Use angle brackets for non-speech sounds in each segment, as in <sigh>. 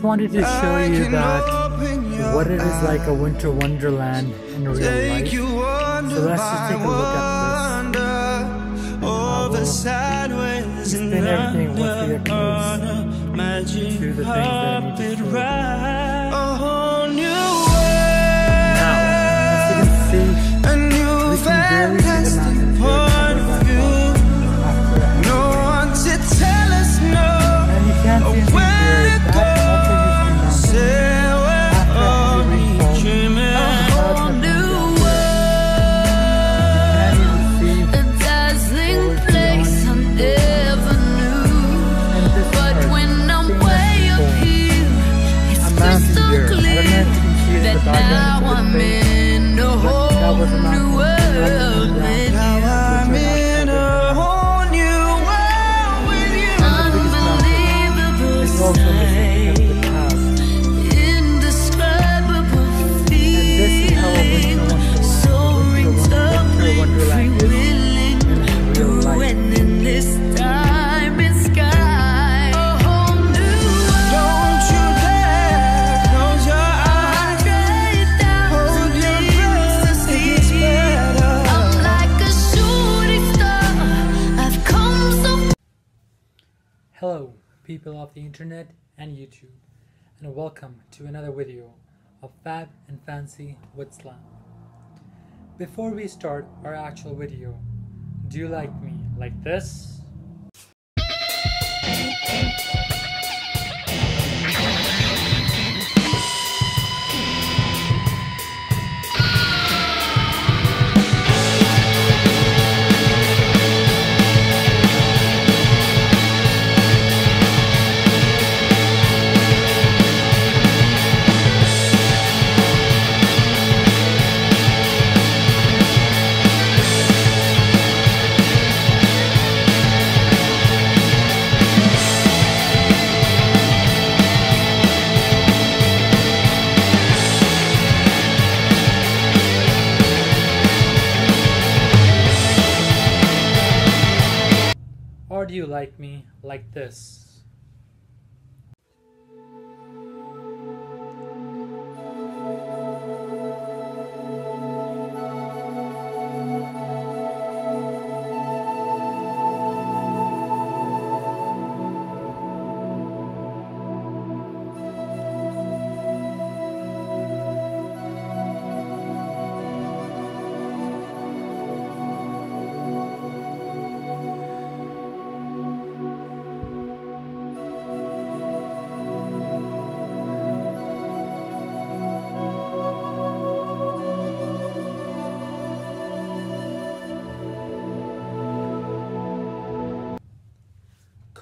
just wanted to show you that what it is like a winter wonderland in real life. So let's just take a look at wonder over will sideways and explain everything once we get under close on a magic to the things that I need to show the internet and YouTube, and welcome to another video of Fab and Fancy with Slam. Before we start our actual video, do you like me like this? Like me like this?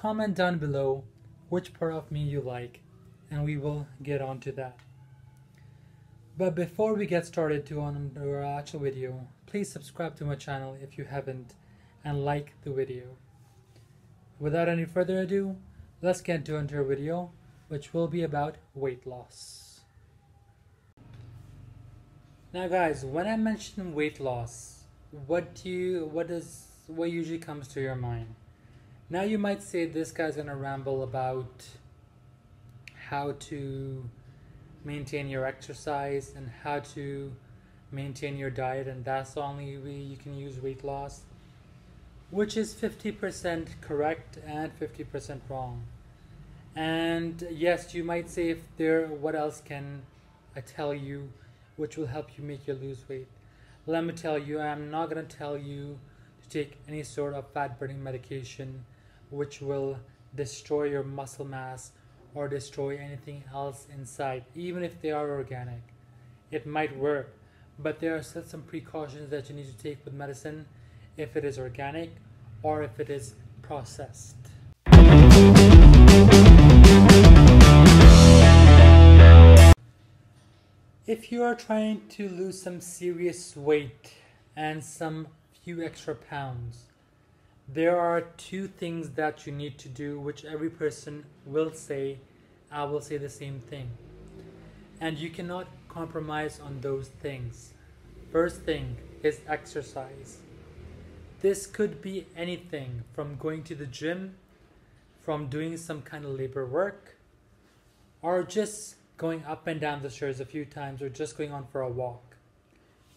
Comment down below which part of me you like, and we will get on to that. But before we get started to on our actual video, please subscribe to my channel if you haven't, and like the video. Without any further ado, let's get into our video, which will be about weight loss. Now guys, when I mention weight loss, what do you what does what usually comes to your mind? Now you might say this guy's gonna ramble about how to maintain your exercise and how to maintain your diet and that's the only way you can use weight loss which is 50% correct and 50% wrong. And yes you might say if there what else can i tell you which will help you make you lose weight? Let me tell you i'm not to tell you to take any sort of fat burning medication which will destroy your muscle mass or destroy anything else inside even if they are organic. It might work but there are still some precautions that you need to take with medicine if it is organic or if it is processed. If you are trying to lose some serious weight and some few extra pounds, there are two things that you need to do, which every person will say. I will say the same thing. And you cannot compromise on those things. First thing is exercise. This could be anything from going to the gym, from doing some kind of labor work, or just going up and down the stairs a few times, or just going on for a walk.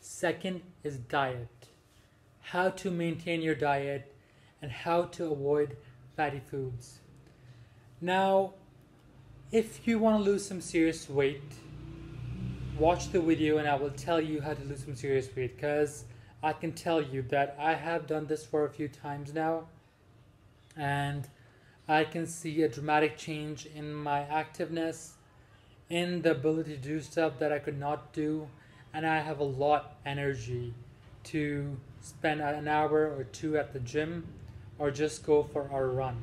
Second is diet. How to maintain your diet and how to avoid fatty foods. Now, if you want to lose some serious weight, watch the video and I will tell you how to lose some serious weight because I can tell you that I have done this for a few times now and I can see a dramatic change in my activeness, in the ability to do stuff that I could not do, and I have a lot energy to spend an hour or two at the gym or just go for a run.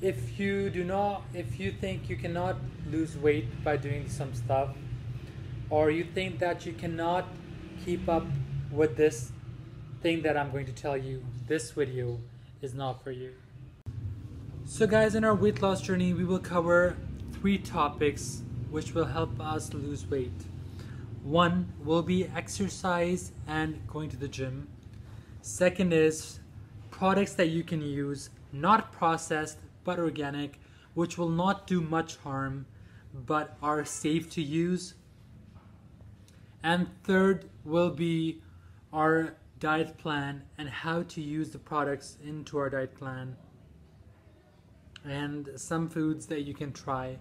If you do not if you think you cannot lose weight by doing some stuff or you think that you cannot keep up with this thing that I'm going to tell you, this video is not for you. So, guys, in our weight loss journey, we will cover three topics which will help us lose weight. One will be exercise and going to the gym. Second is products that you can use, not processed but organic, which will not do much harm but are safe to use. And third will be our diet plan and how to use the products into our diet plan. And some foods that you can try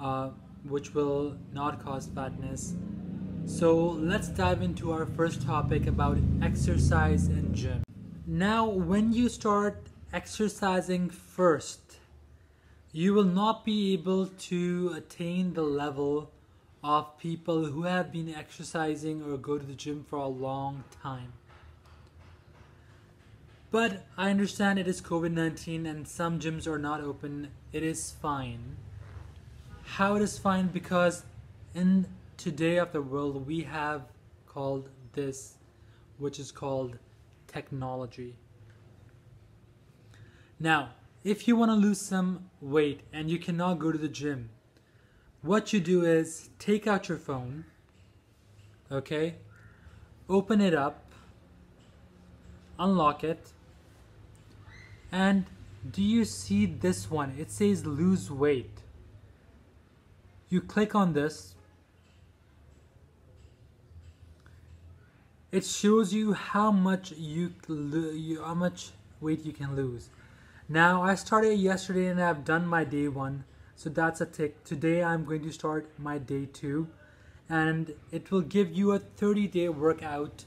uh, which will not cause fatness. So let's dive into our first topic about exercise and gym now when you start exercising first you will not be able to attain the level of people who have been exercising or go to the gym for a long time. But I understand it is COVID 19 and some gyms are not open. It is fine. How it is fine? Because in today of the world, we have called this, which is called technology. Now, if you want to lose some weight and you cannot go to the gym, what you do is take out your phone, okay, open it up, unlock it, and do you see this one? It says lose weight. You click on this. It shows you how much you, you how much weight you can lose. Now I started yesterday and I've done my day one. So that's a tick. Today I'm going to start my day two and it will give you a 30 day workout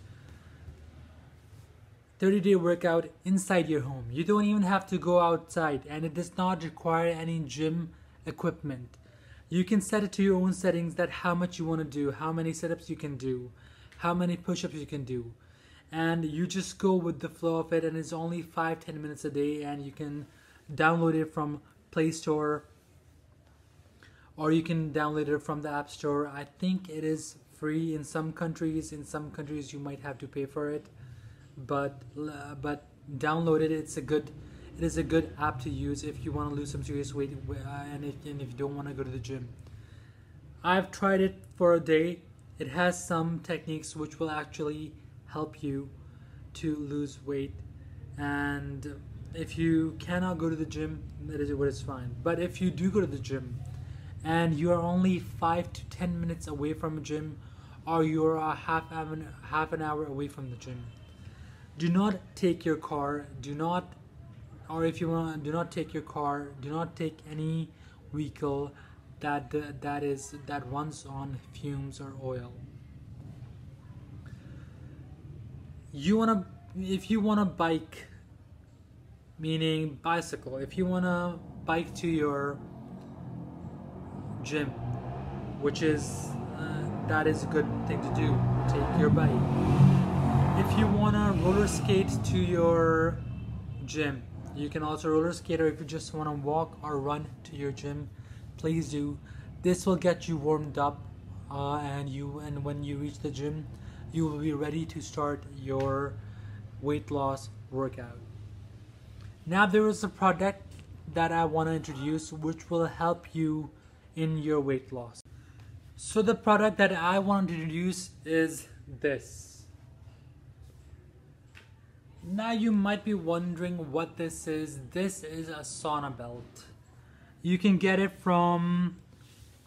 30 day workout inside your home. You don't even have to go outside and it does not require any gym equipment. You can set it to your own settings that how much you want to do, how many setups you can do, how many push-ups you can do. And you just go with the flow of it and it's only 5 10 minutes a day and you can download it from Play Store or you can download it from the App Store. I think it is free in some countries. In some countries, you might have to pay for it, but uh, but download it. It's a good it is a good app to use if you want to lose some serious weight uh, and if, and if you don't want to go to the gym. I've tried it for a day. It has some techniques which will actually help you to lose weight. And if you cannot go to the gym that is what is fine. But if you do go to the gym and you are only five to ten minutes away from a gym or you're a half an, half an hour away from the gym do not take your car. Do not or if you want do not take your car. Do not take any vehicle that that is that runs on fumes or oil. You want to if you want to bike meaning bicycle if you want to bike to your gym which is uh, that is a good thing to do take your bike. If you want to roller skate to your gym you can also roller skate or if you just want to walk or run to your gym please do this will get you warmed up uh, and you and when you reach the gym you will be ready to start your weight loss workout now there is a product that I want to introduce which will help you in your weight loss. So the product that I want to introduce is this. Now you might be wondering what this is. This is a sauna belt. You can get it from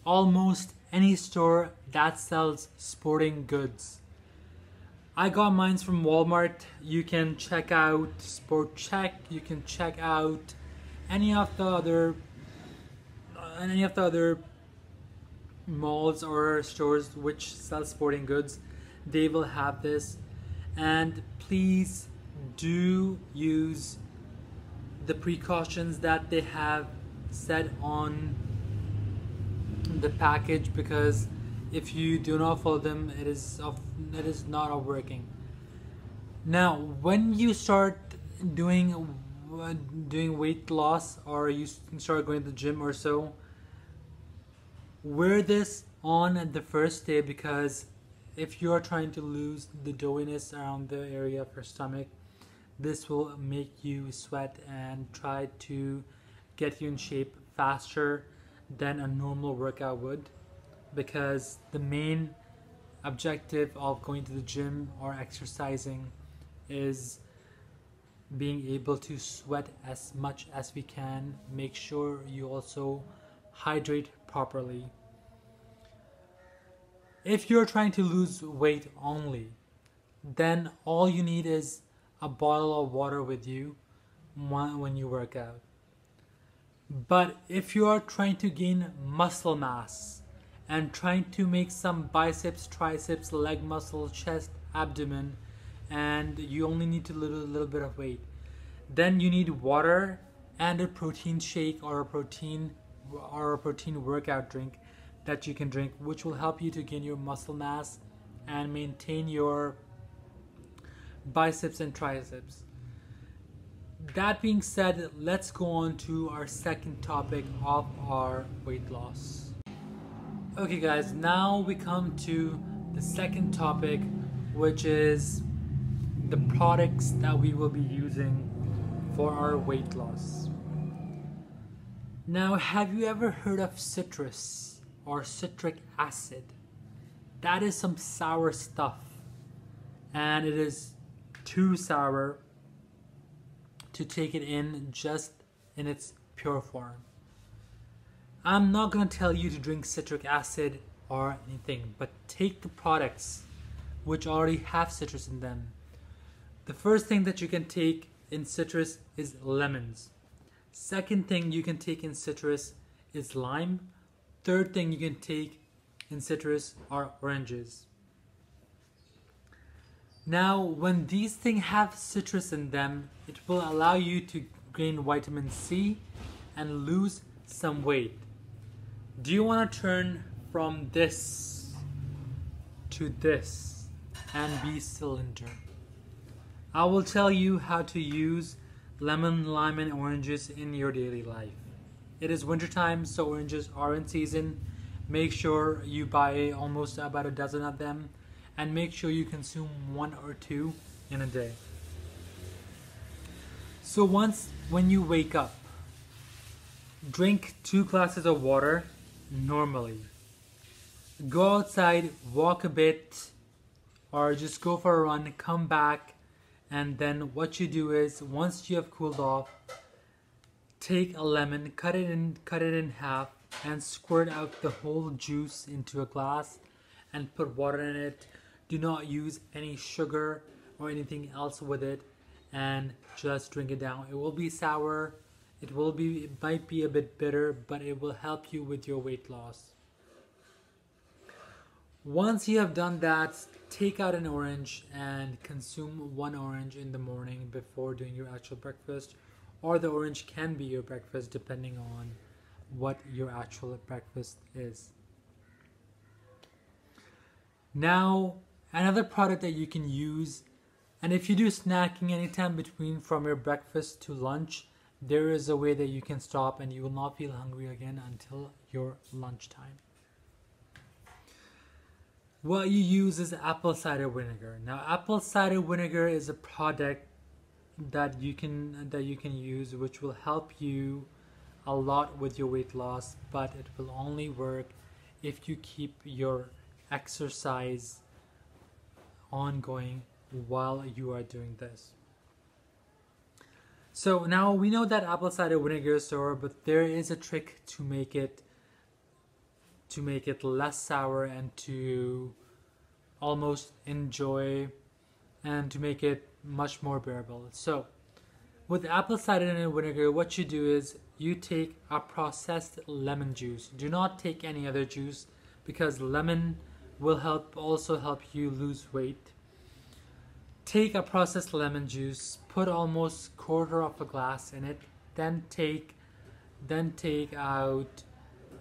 almost any store that sells sporting goods. I got mine from Walmart. You can check out Sport Chek. You can check out any of the other uh, any of the other malls or stores which sell sporting goods. They will have this, and please do use the precautions that they have said on the package because if you do not follow them it is of it is not of working. Now when you start doing uh, doing weight loss or you start going to the gym or so wear this on the first day because if you are trying to lose the doughiness around the area of your stomach this will make you sweat and try to get you in shape faster than a normal workout would because the main objective of going to the gym or exercising is being able to sweat as much as we can make sure you also hydrate properly. If you're trying to lose weight only then all you need is a bottle of water with you when you work out but if you are trying to gain muscle mass and trying to make some biceps, triceps, leg muscle, chest, abdomen, and you only need to lose a little bit of weight, then you need water and a protein shake or a protein or a protein workout drink that you can drink, which will help you to gain your muscle mass and maintain your biceps and triceps. That being said, let's go on to our second topic of our weight loss. Okay, guys, now we come to the second topic, which is the products that we will be using for our weight loss. Now, have you ever heard of citrus or citric acid? That is some sour stuff, and it is too sour to take it in just in its pure form. I'm not gonna tell you to drink citric acid or anything, but take the products which already have citrus in them. The first thing that you can take in citrus is lemons. Second thing you can take in citrus is lime. Third thing you can take in citrus are oranges. Now, when these things have citrus in them, it will allow you to gain vitamin C and lose some weight. Do you want to turn from this to this and be cylinder? I will tell you how to use lemon, lime, and oranges in your daily life. It is wintertime, so oranges are in season. Make sure you buy almost about a dozen of them and make sure you consume one or two in a day. So, once when you wake up, drink two glasses of water normally. Go outside, walk a bit, or just go for a run, come back, and then what you do is once you have cooled off, take a lemon, cut it in cut it in half, and squirt out the whole juice into a glass and put water in it. Do not use any sugar or anything else with it and just drink it down. It will be sour. It will be it might be a bit bitter, but it will help you with your weight loss. Once you have done that, take out an orange and consume one orange in the morning before doing your actual breakfast, or the orange can be your breakfast depending on what your actual breakfast is. Now, another product that you can use, and if you do snacking anytime between from your breakfast to lunch, there is a way that you can stop and you will not feel hungry again until your lunchtime. What you use is apple cider vinegar. Now, apple cider vinegar is a product that you can that you can use, which will help you a lot with your weight loss, but it will only work if you keep your exercise ongoing while you are doing this. So now we know that apple cider vinegar is sour, but there is a trick to make it to make it less sour and to almost enjoy and to make it much more bearable. So with apple cider vinegar, what you do is you take a processed lemon juice. Do not take any other juice because lemon will help also help you lose weight. Take a processed lemon juice, put almost quarter of a glass in it, then take then take out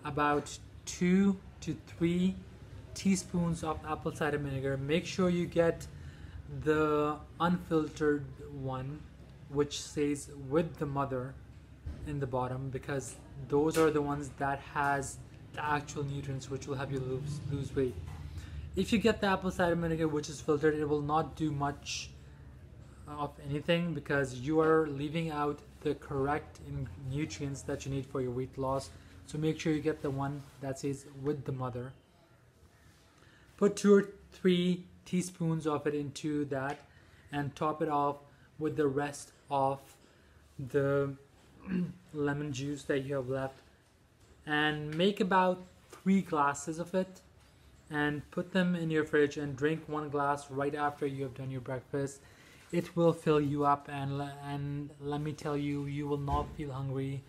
about two to three teaspoons of apple cider vinegar. Make sure you get the unfiltered one, which says with the mother in the bottom, because those are the ones that has the actual nutrients which will help you lose lose weight. If you get the apple cider vinegar which is filtered, it will not do much uh, of anything because you are leaving out the correct nutrients that you need for your weight loss. So make sure you get the one that says with the mother. Put two or three teaspoons of it into that and top it off with the rest of the <clears throat> lemon juice that you have left and make about three glasses of it and put them in your fridge and drink one glass right after you have done your breakfast. It will fill you up and and let me tell you you will not feel hungry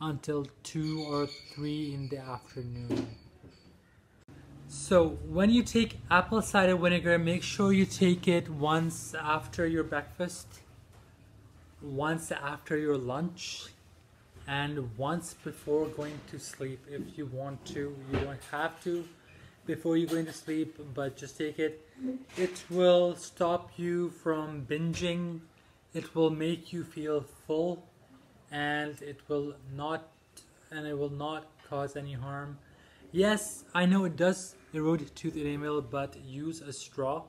until 2 or 3 in the afternoon. So when you take apple cider vinegar make sure you take it once after your breakfast once after your lunch and once before going to sleep if you want to. You don't have to before you go into sleep but just take it. It will stop you from binging. It will make you feel full and it will not and it will not cause any harm. Yes i know it does erode tooth enamel but use a straw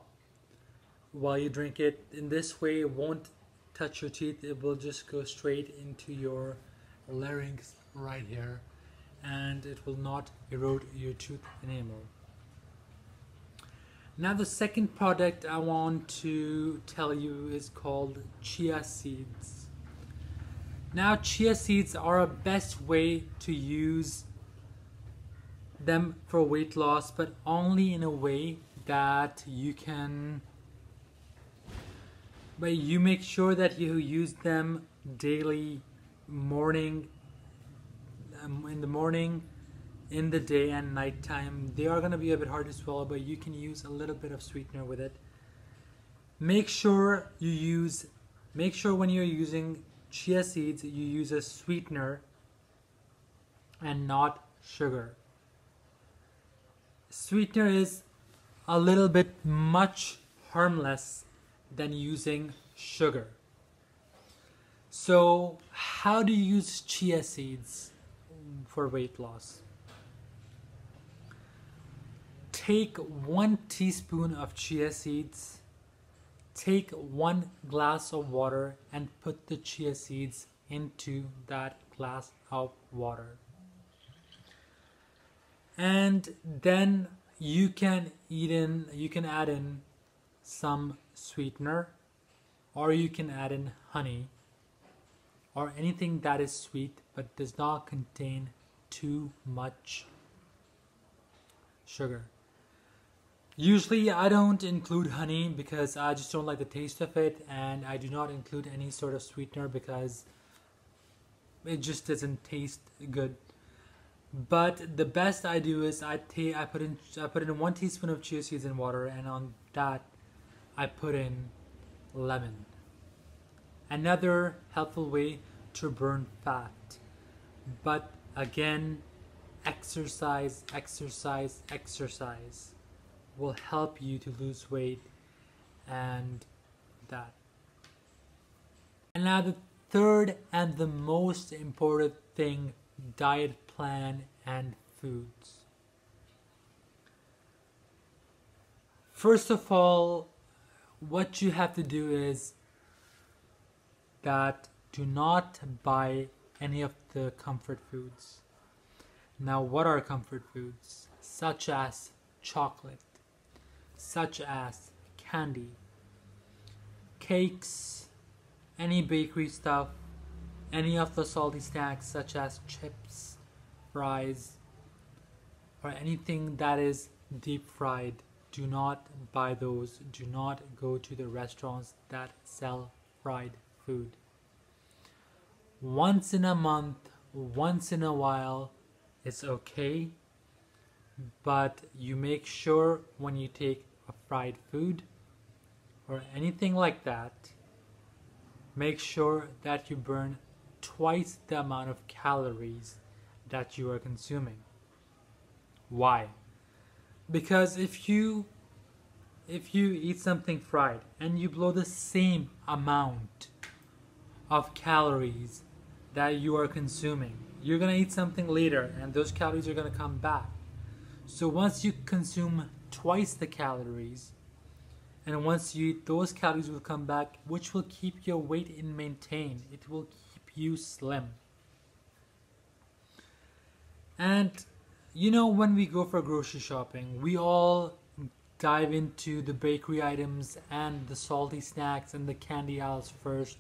while you drink it. In this way it won't touch your teeth. It will just go straight into your larynx right here and it will not erode your tooth enamel now the second product I want to tell you is called chia seeds. Now chia seeds are a best way to use them for weight loss but only in a way that you can but you make sure that you use them daily morning um, in the morning in the day and nighttime. They are going to be a bit hard to swallow, but you can use a little bit of sweetener with it. Make sure you use, make sure when you're using chia seeds, you use a sweetener and not sugar. Sweetener is a little bit much harmless than using sugar. So, how do you use chia seeds for weight loss? Take one teaspoon of chia seeds, take one glass of water, and put the chia seeds into that glass of water. And then you can eat in, you can add in some sweetener, or you can add in honey, or anything that is sweet but does not contain too much sugar. Usually I don't include honey because I just don't like the taste of it and I do not include any sort of sweetener because it just doesn't taste good. But the best I do is I take I put in I put in one teaspoon of chia seeds in water and on that I put in lemon. Another helpful way to burn fat. But again, exercise, exercise, exercise will help you to lose weight and that. And now the third and the most important thing, diet plan and foods. First of all, what you have to do is that do not buy any of the comfort foods. Now, what are comfort foods? Such as chocolate, such as candy, cakes, any bakery stuff, any of the salty snacks such as chips, fries, or anything that is deep fried. Do not buy those. Do not go to the restaurants that sell fried food. Once in a month, once in a while, it's okay, but you make sure when you take fried food or anything like that, make sure that you burn twice the amount of calories that you are consuming. Why? Because if you if you eat something fried and you blow the same amount of calories that you are consuming, you're gonna eat something later and those calories are gonna come back. So once you consume twice the calories, and once you eat, those calories will come back, which will keep your weight in maintain. It will keep you slim. And you know, when we go for grocery shopping, we all dive into the bakery items and the salty snacks and the candy aisles first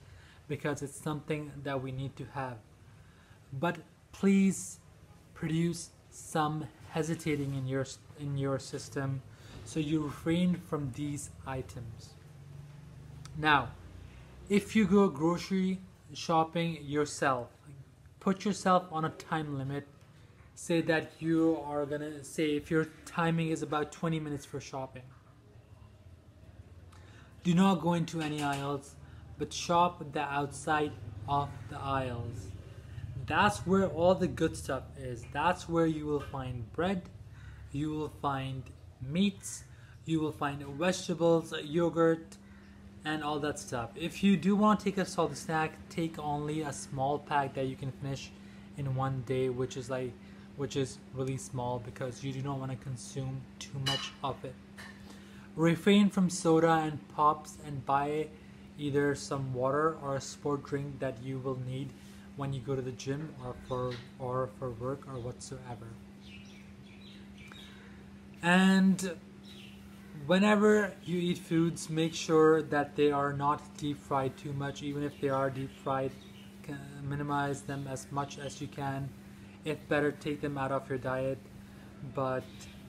because it's something that we need to have. But please produce some hesitating in your in your system so you refrain from these items. Now, if you go grocery shopping yourself, put yourself on a time limit. Say that you are gonna say if your timing is about 20 minutes for shopping. Do not go into any aisles, but shop the outside of the aisles. That's where all the good stuff is. That's where you will find bread, you will find meats, you will find vegetables, yogurt, and all that stuff. If you do want to take a salty snack, take only a small pack that you can finish in one day, which is like which is really small because you do not want to consume too much of it. Refrain from soda and pops and buy either some water or a sport drink that you will need when you go to the gym or for or for work or whatsoever. And whenever you eat foods, make sure that they are not deep fried too much. Even if they are deep fried, minimize them as much as you can. If better, take them out of your diet. But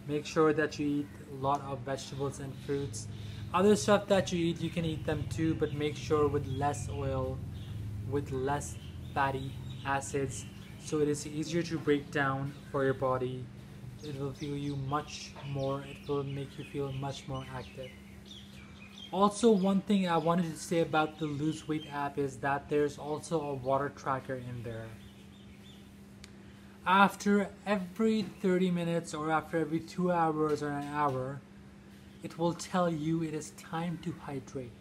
make sure that you eat a lot of vegetables and fruits. Other stuff that you eat, you can eat them too, but make sure with less oil, with less fatty acids, so it is easier to break down for your body. It will feel you much more it will make you feel much more active. Also one thing i wanted to say about the lose weight app is that there's also a water tracker in there. After every 30 minutes or after every 2 hours or an hour it will tell you it is time to hydrate.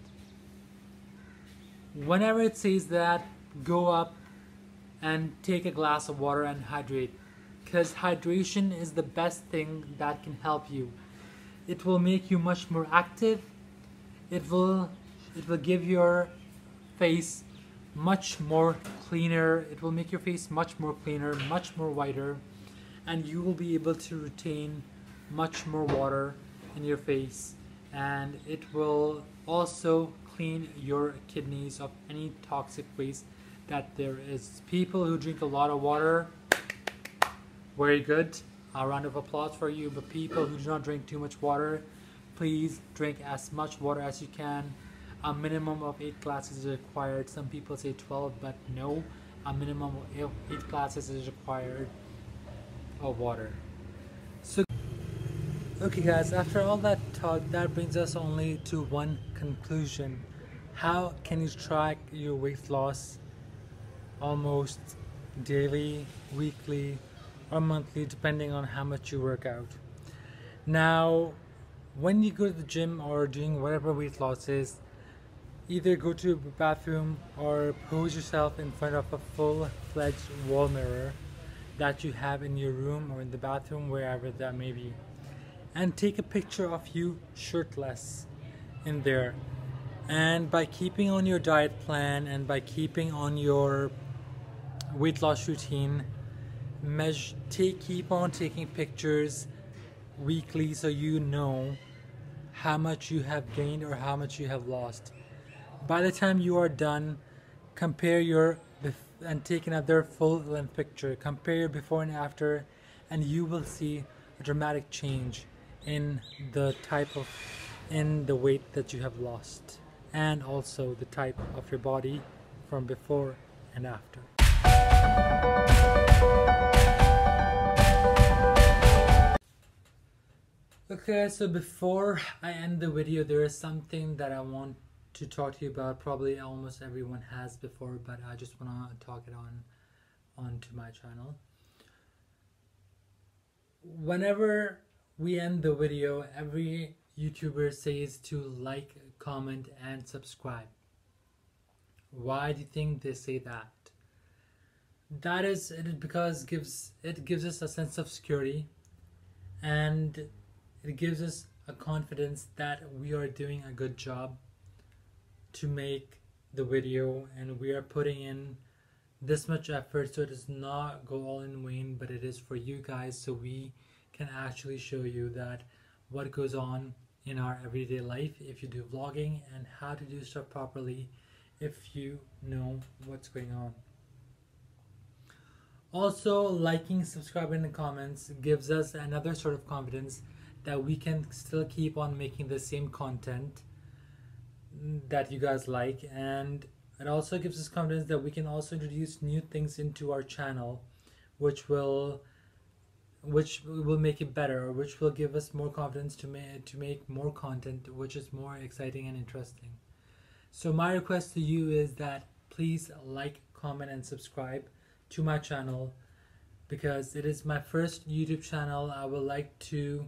Whenever it says that go up and take a glass of water and hydrate because hydration is the best thing that can help you. It will make you much more active. It will it will give your face much more cleaner. It will make your face much more cleaner much more whiter and you will be able to retain much more water in your face. And it will also clean your kidneys of any toxic waste that there is people who drink a lot of water very good. A round of applause for you. But people who do not drink too much water, please drink as much water as you can. A minimum of eight glasses is required. Some people say 12, but no. A minimum of eight- eight glasses is required of water. So, okay, guys. After all that talk, that brings us only to one conclusion. How can you track your weight loss almost daily, weekly, or monthly, depending on how much you work out. Now, when you go to the gym or doing whatever weight loss is, either go to a bathroom or pose yourself in front of a full fledged wall mirror that you have in your room or in the bathroom, wherever that may be, and take a picture of you shirtless in there. And by keeping on your diet plan and by keeping on your weight loss routine, measure take keep on taking pictures weekly so you know how much you have gained or how much you have lost by the time you are done compare your and take another full length picture. Compare before and after, and you will see a dramatic change in the type of in the weight that you have lost and also the type of your body from before and after. Okay, so before I end the video, there is something that I want to talk to you about. Probably almost everyone has before, but I just want to talk it on onto my channel. Whenever we end the video, every YouTuber says to like, comment, and subscribe. Why do you think they say that? That is it because gives it gives us a sense of security and it gives us a confidence that we are doing a good job to make the video and we are putting in this much effort so it does not go all in vain but it is for you guys so we can actually show you that what goes on in our everyday life. If you do vlogging and how to do stuff properly if you know what's going on also liking subscribing and comments gives us another sort of confidence that we can still keep on making the same content that you guys like. And it also gives us confidence that we can also introduce new things into our channel which will which will make it better or which will give us more confidence to make to make more content which is more exciting and interesting. So my request to you is that please like comment and subscribe to my channel because it is my first youtube channel. I would like to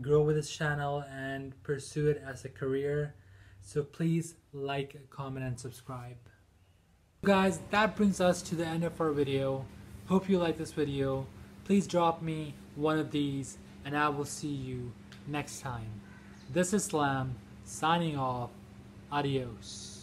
grow with this channel and pursue it as a career. So please like comment and subscribe. Guys that brings us to the end of our video. Hope you like this video. Please drop me one of these and i will see you next time. This is slam signing off. Adios